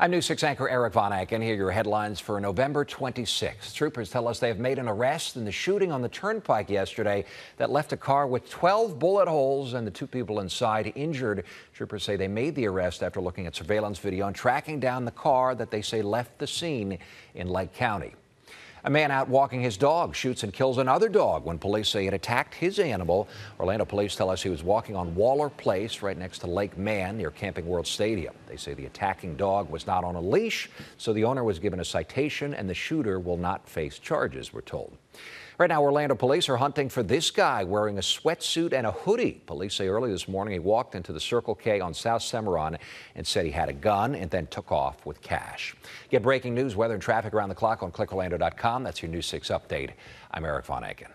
I'm News 6 anchor Erik von Ancken. Here are your headlines for November 26. Troopers tell us they have made an arrest in the shooting on the turnpike yesterday that left a car with 12 bullet holes and the two people inside injured. Troopers say they made the arrest after looking at surveillance video and tracking down the car that they say left the scene in Lake County. A man out walking his dog shoots and kills another dog when police say it attacked his animal. Orlando police tell us he was walking on Waller Place right next to Lake Mann near Camping World Stadium. They say the attacking dog was not on a leash, so the owner was given a citation and the shooter will not face charges, we're told. Right now, Orlando police are hunting for this guy wearing a sweatsuit and a hoodie. Police say early this morning he walked into the Circle K on South Semoran and said he had a gun and then took off with cash. Get breaking news, weather, and traffic around the clock on clickorlando.com. That's your News 6 update. I'm Erik von Ancken.